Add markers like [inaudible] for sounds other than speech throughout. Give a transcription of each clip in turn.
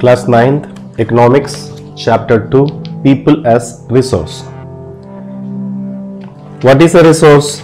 Class 9th Economics Chapter 2 People as Resource. What is a resource?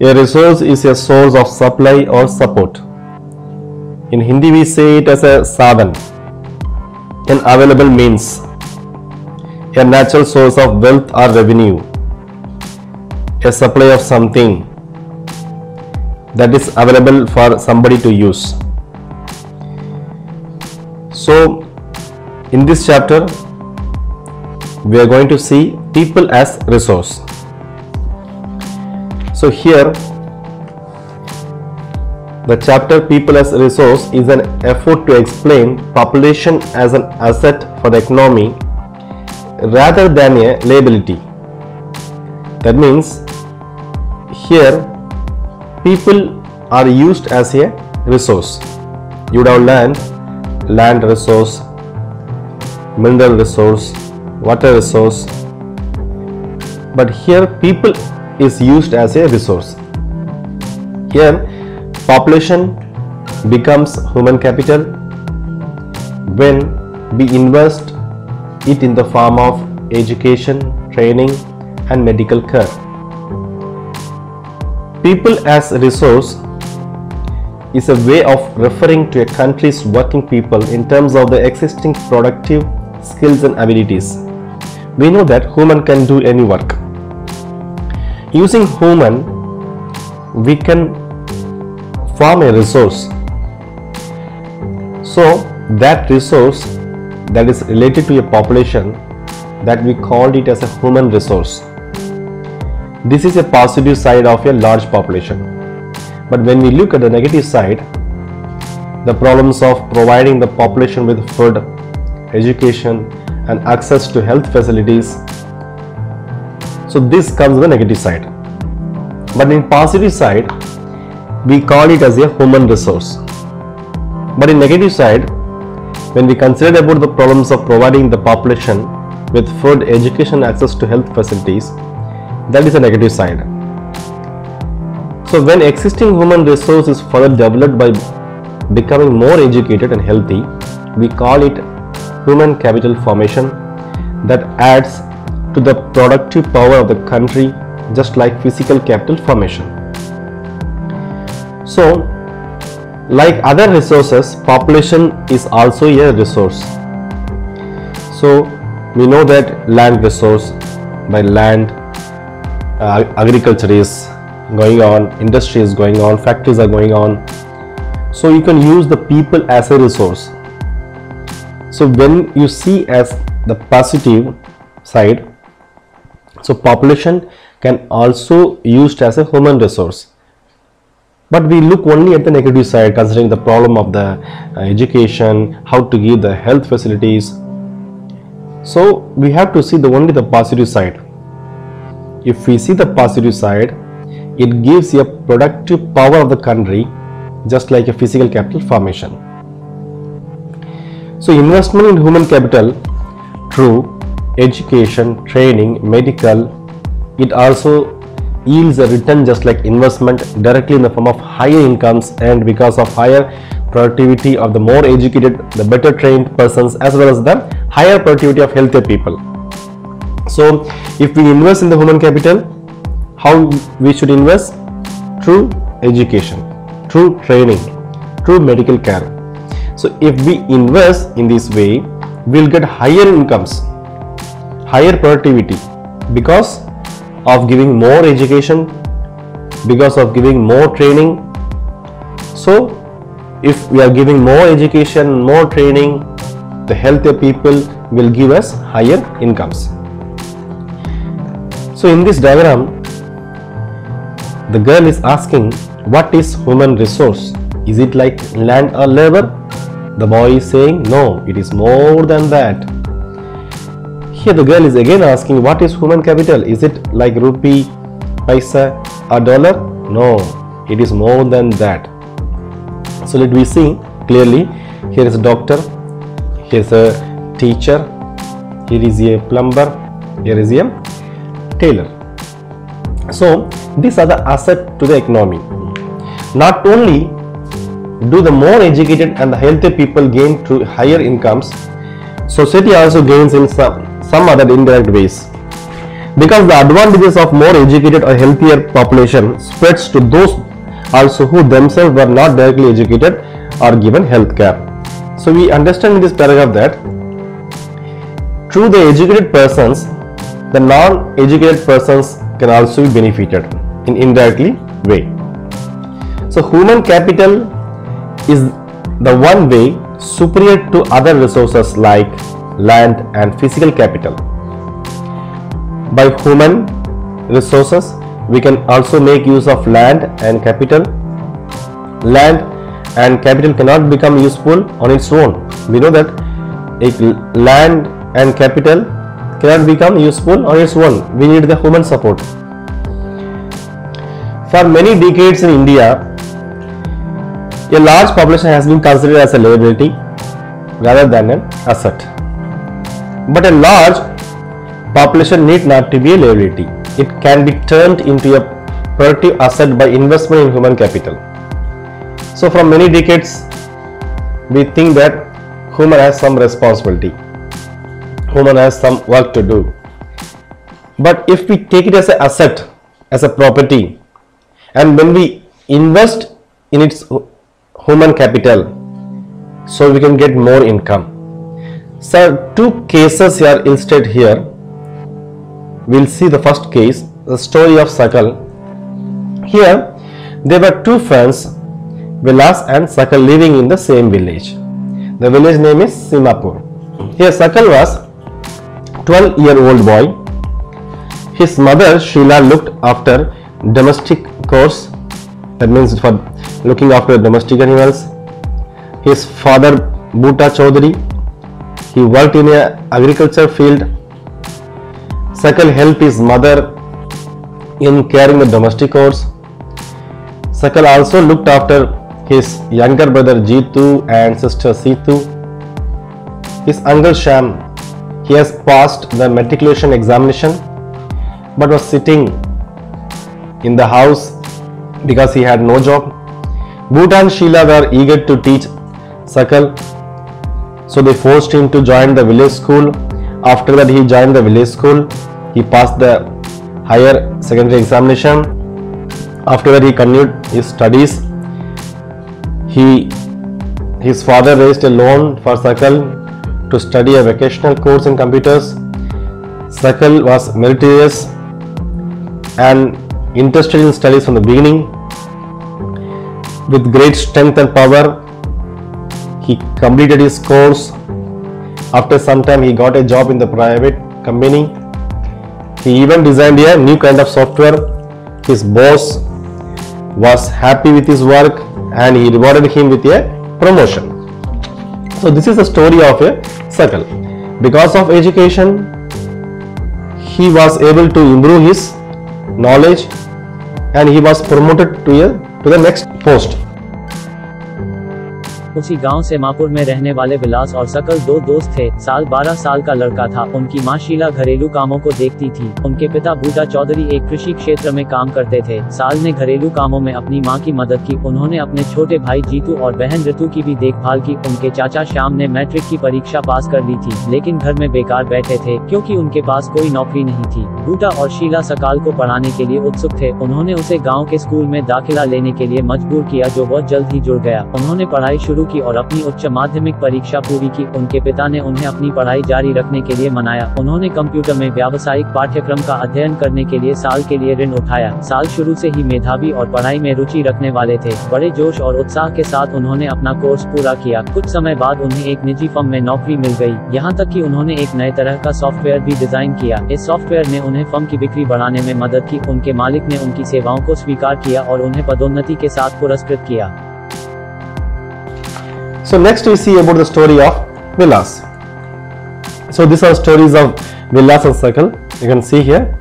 A resource is a source of supply or support. In Hindi we say it as a sadhan, an available means, a natural source of wealth or revenue, a supply of something that is available for somebody to use. So, in this chapter, we are going to see people as resource. So, here the chapter People as Resource is an effort to explain population as an asset for the economy rather than a liability. That means here people are used as a resource. You would have learned land resource, mineral resource, water resource, but here people is used as a resource. Here population becomes human capital when we invest it in the form of education, training and medical care. People as resource is a way of referring to a country's working people in terms of the existing productive skills and abilities. We know that human can do any work. Using human, we can form a resource. So that resource that is related to a population that we called it as a human resource. This is a positive side of a large population. But when we look at the negative side, the problems of providing the population with food, education, and access to health facilities. So this comes the negative side. But in positive side, we call it as a human resource. But in negative side, when we consider about the problems of providing the population with food, education, access to health facilities, that is a negative side. So when existing human resource is further developed by becoming more educated and healthy, we call it human capital formation that adds to the productive power of the country just like physical capital formation. So like other resources, population is also a resource. So we know that land resource by land uh, agriculture is going on, industry is going on, factories are going on. So you can use the people as a resource. So when you see as the positive side, so population can also used as a human resource. But we look only at the negative side considering the problem of the uh, education, how to give the health facilities. So we have to see the only the positive side. If we see the positive side, it gives a productive power of the country just like a physical capital formation. So investment in human capital through education, training, medical, it also yields a return just like investment directly in the form of higher incomes and because of higher productivity of the more educated, the better trained persons as well as the higher productivity of healthier people. So if we invest in the human capital, how we should invest? Through education, through training, through medical care. So if we invest in this way, we'll get higher incomes, higher productivity because of giving more education, because of giving more training. So if we are giving more education, more training, the healthier people will give us higher incomes. So in this diagram, the girl is asking what is human resource? Is it like land or labor? The boy is saying no, it is more than that. Here the girl is again asking what is human capital? Is it like rupee, paisa or dollar? No, it is more than that. So let we see clearly here is a doctor, here is a teacher, here is a plumber, here is a tailor. So these are the asset to the economy. Not only do the more educated and the healthier people gain through higher incomes, society also gains in some, some other indirect ways. Because the advantages of more educated or healthier population spreads to those also who themselves were not directly educated or given health care. So we understand in this paragraph that through the educated persons, the non-educated persons can also be benefited in indirectly way. So human capital is the one way superior to other resources like land and physical capital. By human resources, we can also make use of land and capital. Land and capital cannot become useful on its own. We know that land and capital cannot become useful on its own. We need the human support. For many decades in India, a large population has been considered as a liability rather than an asset. But a large population need not to be a liability. It can be turned into a productive asset by investment in human capital. So from many decades, we think that human has some responsibility. Human has some work to do. But if we take it as an asset, as a property, and when we invest in its human capital so we can get more income. So two cases here illustrated here. We'll see the first case the story of sakal. Here there were two friends vilas and sakal living in the same village. The village name is simapur. Here sakal was 12 year old boy his mother sheila looked after domestic chores that means for looking after domestic animals. His father Bhuta Chaudhary, he worked in a agriculture field. Sakal helped his mother in carrying the domestic chores. Sakal also looked after his younger brother Jitu and sister Situ. His uncle Shyam, he has passed the matriculation examination but was sitting in the house because he had no job. Bhuta and Sheila were eager to teach Sakal, so they forced him to join the village school. After that, he joined the village school. He passed the higher secondary examination. After that, he continued his studies. He, his father raised a loan for Sakal to study a vocational course in computers. Sakal was meritorious and interested in studies from the beginning. With great strength and power, he completed his course. After some time, he got a job in the private company. He even designed a new kind of software. His boss was happy with his work and he rewarded him with a promotion. So, this is the story of a Sakal. Because of education, he was able to improve his knowledge and he was promoted to a to the next post उसी गाँव से मापुर में रहने वाले विलास और सकल दो दोस्त थे। साल 12 साल का लड़का था। उनकी माँ शीला घरेलू कामों को देखती थी। उनके पिता बूटा चौधरी एक कृषि क्षेत्र में काम करते थे। साल ने घरेलू कामों में अपनी माँ की मदद की। उन्होंने अपने छोटे भाई जीतू और बहन ऋतु की भी देखभाल की। उनके चाचा श्याम ने मैट्रिक की परीक्षा पास कर ली थी। लेकिन घर में बेकार बैठे थे, क्योंकि उनके पास कोई नौकरी नहीं थी। बूटा और शीला सकाल को पढ़ाने के लिए उत्सुक थे। उन्होंने उसे गाँव के स्कूल में दाखिला लेने के लिए मजबूर किया, जो बहुत जल्द ही जुड़ गया। उन्होंने पढ़ाई शुरू की और अपनी उच्च माध्यमिक परीक्षा पूरी की। उनके पिता ने उन्हें अपनी पढ़ाई जारी रखने के लिए मनाया। उन्होंने कंप्यूटर में व्यावसायिक पाठ्यक्रम का अध्ययन करने के लिए साल के लिए ऋण उठाया। साल शुरू से ही मेधावी और पढ़ाई में रुचि रखने वाले थे। बड़े जोश और उत्साह के साथ उन्होंने अपना कोर्स पूरा किया। कुछ समय बाद उन्हें एक निजी फर्म में नौकरी मिल गई। यहाँ तक कि उन्होंने एक नए तरह का सॉफ्टवेयर भी डिज़ाइन किया। इस सॉफ्टवेयर ने उन्हें फर्म की बिक्री बढ़ाने में मदद की। उनके मालिक ने उनकी सेवाओं को स्वीकार किया और उन्हें पदोन्नति के साथ पुरस्कृत किया। So next we see about the story of Vilas. So these are stories of Vilas and Sakal. You can see here.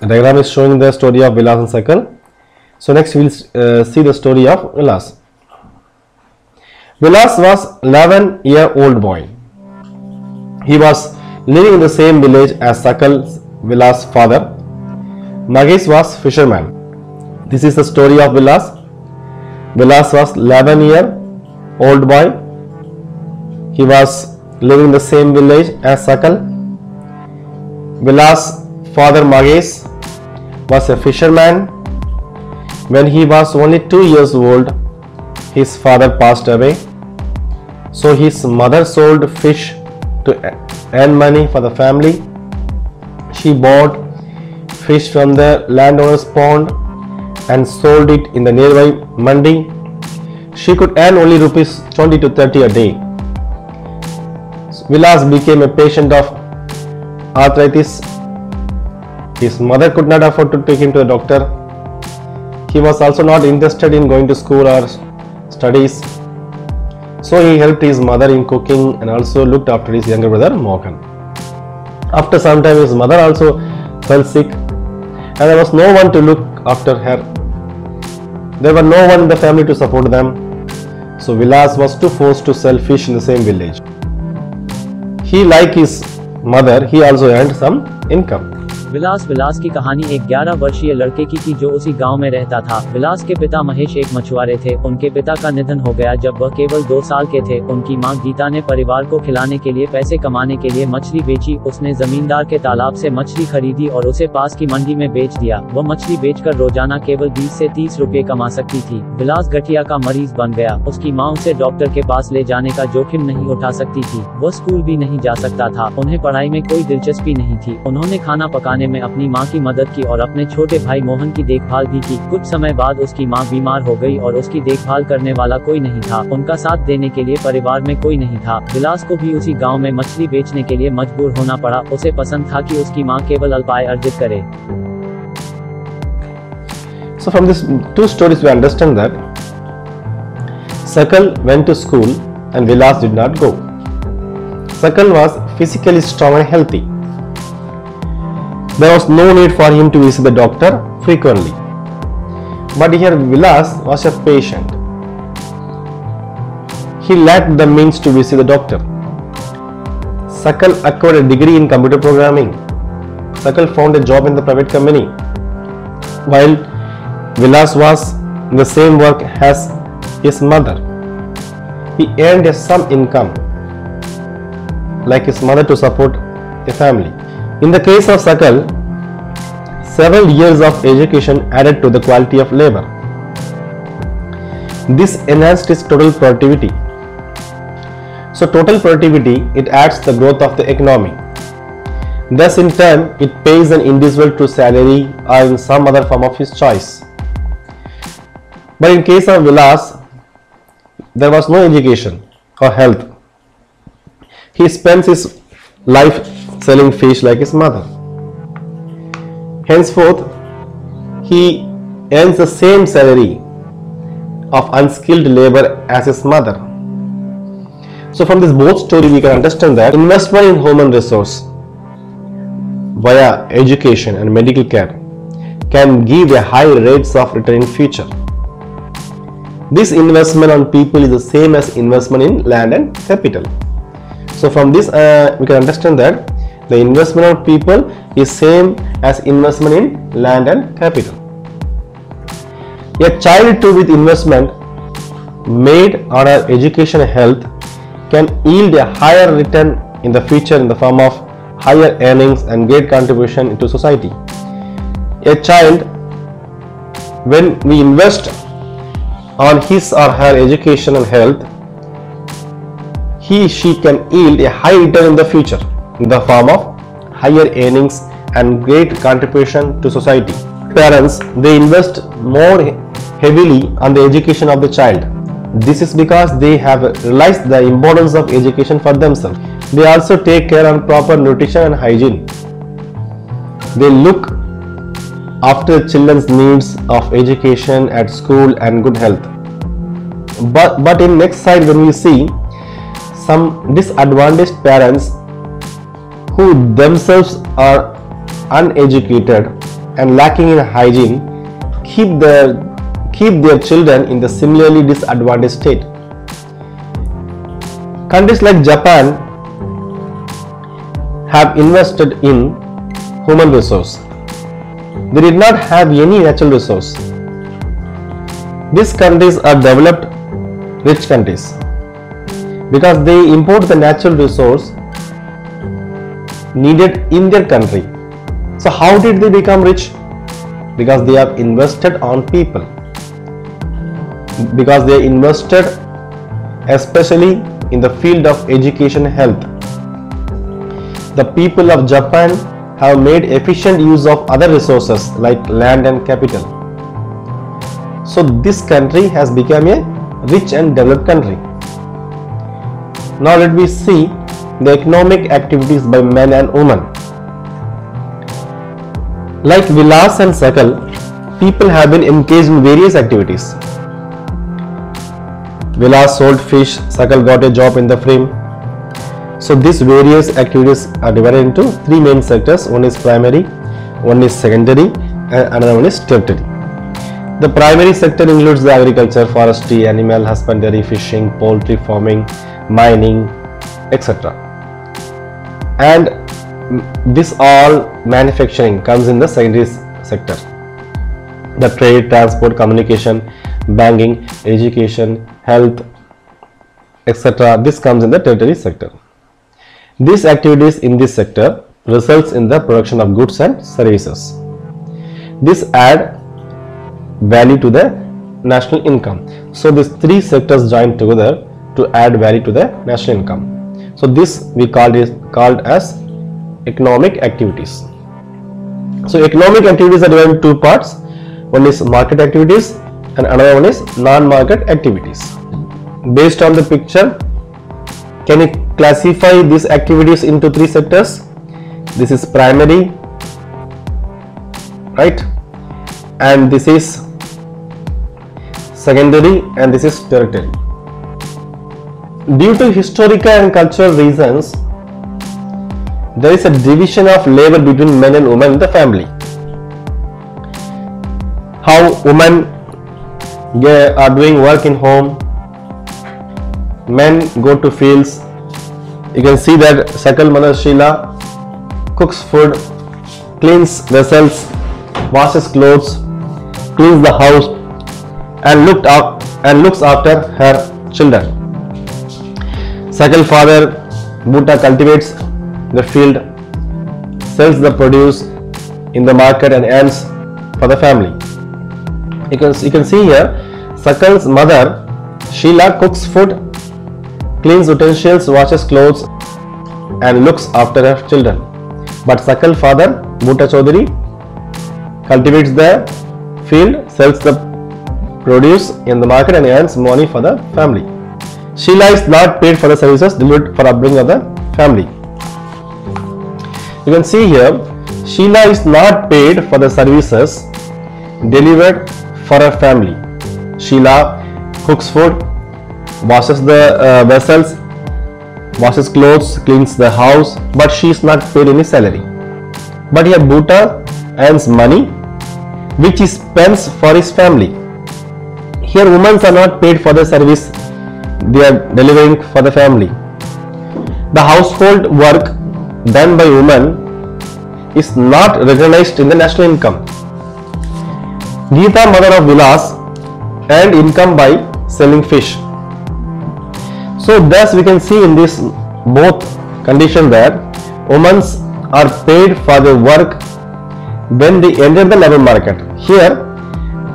The diagram is showing the story of Vilas and Sakal. So next we will uh, see the story of Vilas. Vilas was 11 year old boy. He was living in the same village as Sakal's Vilas' father. Magesh was fisherman. This is the story of Vilas. Vilas was 11 year old boy. He was living in the same village as Sakal. Vilas' father Magesh was a fisherman. When he was only two years old, his father passed away. So his mother sold fish to earn money for the family. She bought fish from the landowner's pond and sold it in the nearby mandi. She could earn only rupees 20 to 30 a day. Vilas became a patient of arthritis. His mother could not afford to take him to the doctor. He was also not interested in going to school or studies. So he helped his mother in cooking and also looked after his younger brother Mohan. After some time, his mother also fell sick and there was no one to look after her. There were no one in the family to support them. So Vilas was too forced to sell fish in the same village. He, like his mother, he also earned some income. विलास विलास की कहानी एक 11 वर्षीय लड़के की थी जो उसी गाँव में रहता था। विलास के पिता महेश एक मछुआरे थे। उनके पिता का निधन हो गया जब वह केवल दो साल के थे। उनकी माँ गीता ने परिवार को खिलाने के लिए पैसे कमाने के लिए मछली बेची। उसने जमींदार के तालाब से मछली खरीदी और उसे पास की मंडी में बेच दिया। वह मछली बेचकर रोज़ाना केवल बीस ऐसी तीस रूपए कमा सकती थी। विलास गठिया का मरीज़ बन गया। उसकी माँ उसे डॉक्टर के पास ले जाने का जोखिम नहीं उठा सकती थी। वह स्कूल भी नहीं जा सकता था। उन्हें पढ़ाई में कोई दिलचस्पी नहीं थी। उन्होंने खाना पकाने में अपनी माँ की मदद की और अपने छोटे भाई मोहन की देखभाल भी की। कुछ समय बाद उसकी माँ बीमार हो गई और उसकी देखभाल करने वाला कोई नहीं था। उनका साथ देने के लिए परिवार में कोई नहीं था। विलास को भी उसी गाँव में मछली बेचने के लिए मजबूर होना पड़ा। उसे पसंद था कि उसकी माँ केवल अल्पाय अर्जित करे। So from these two stories we understand that Sakal went to school and Vilas did not go. Sakal was physically strong and healthy. There was no need for him to visit the doctor frequently. But here Vilas was a patient. He lacked the means to visit the doctor. Sakal acquired a degree in computer programming. Sakal found a job in the private company. While Vilas was in the same work as his mother. He earned some income like his mother to support a family. In the case of Sakal, several years of education added to the quality of labor. This enhanced his total productivity. So total productivity, it adds the growth of the economy. Thus in turn, it pays an individual to salary or in some other form of his choice. But in case of Vilas, there was no education or health. He spends his life selling fish like his mother. Henceforth, he earns the same salary of unskilled labor as his mother. So from this both story we can understand that investment in human resource via education and medical care can give a high rates of return in future. This investment on people is the same as investment in land and capital. So from this uh, we can understand that the investment of people is same as investment in land and capital. A child too with investment made on our education health can yield a higher return in the future in the form of higher earnings and great contribution into society. A child when we invest on his or her education and health, he she can yield a high return in the future in the form of higher earnings and great contribution to society. Parents they invest more heavily on the education of the child. This is because they have realized the importance of education for themselves. They also take care on proper nutrition and hygiene. They look after children's needs of education at school and good health. But, but in next side when we see some disadvantaged parents who themselves are uneducated and lacking in hygiene keep their keep their children in the similarly disadvantaged state. Countries like Japan have invested in human resource they did not have any natural resource. These countries are developed rich countries because they import the natural resource needed in their country. So how did they become rich? Because they have invested on people. Because they invested especially in the field of education health. The people of Japan have made efficient use of other resources like land and capital. So this country has become a rich and developed country. Now let me see the economic activities by men and women. Like Vilas and Sakal, people have been engaged in various activities. Vilas sold fish, Sakal got a job in the frame. So these various activities are divided into three main sectors. One is primary, one is secondary, and another one is tertiary. The primary sector includes the agriculture, forestry, animal husbandry, fishing, poultry farming, mining, etc. And this all manufacturing comes in the secondary sector. The trade, transport, communication, banking, education, health, etc. This comes in the tertiary sector. These activities in this sector results in the production of goods and services. This add value to the national income. So these three sectors join together to add value to the national income. So this we called is called as economic activities. So economic activities are divided into two parts. One is market activities and another one is non-market activities. Based on the picture, can you classify these activities into three sectors? This is primary, right? And this is secondary and this is tertiary. Due to historical and cultural reasons, there is a division of labor between men and women in the family. How women are doing work in home, men go to fields. You can see that Sakal Mother Sheila cooks food, cleans vessels, washes clothes, cleans the house, and looked up and looks after her children. Sakal father Bhuta cultivates the field, sells the produce in the market and earns for the family. You can, you can see here Sakal's mother Sheila cooks food, cleans utensils, washes clothes and looks after her children. But Sakal father Bhuta Chaudhary cultivates the field, sells the produce in the market and earns money for the family. Sheila is not paid for the services delivered for upbringing of the family. You can see here, Sheila is not paid for the services delivered for her family. Sheila cooks food, washes the uh, vessels, washes clothes, cleans the house, but she is not paid any salary. But here Bhuta earns money which he spends for his family. Here women are not paid for the service they are delivering for the family. The household work done by women is not recognized in the national income. Geeta, mother of Vilas, earned income by selling fish. So thus we can see in this both condition that women are paid for their work when they enter the labor market. Here,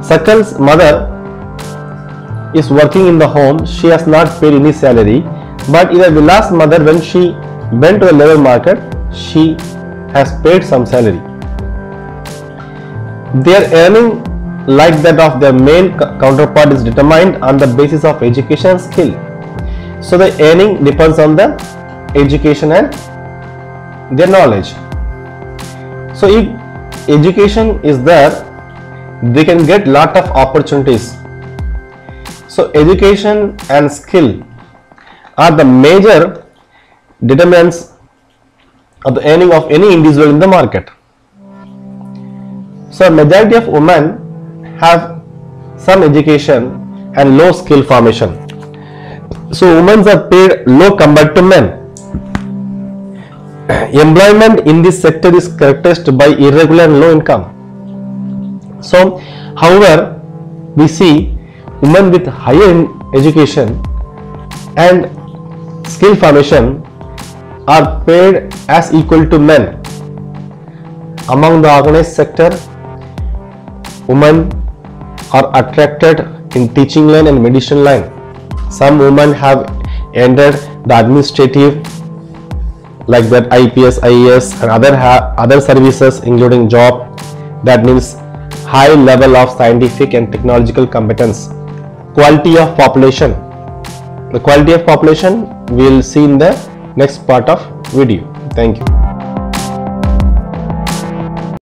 Sakal's mother is working in the home, she has not paid any salary. But in the Vilas mother, when she went to the labor market, she has paid some salary. Their earning, like that of their male counterpart, is determined on the basis of education skill. So the earning depends on the education and their knowledge. So if education is there, they can get lot of opportunities so education and skill are the major determinants of the earning of any individual in the market. So majority of women have some education and low skill formation. So women are paid low compared to men. [clears throat] Employment in this sector is characterized by irregular and low income. So, however, we see women with higher education and skill formation are paid as equal to men. Among the organized sector, women are attracted in teaching line and medicine line. Some women have entered the administrative like that IPS, IAS and other other services including job that means high level of scientific and technological competence. Quality of population. The quality of population we will see in the next part of video. Thank you.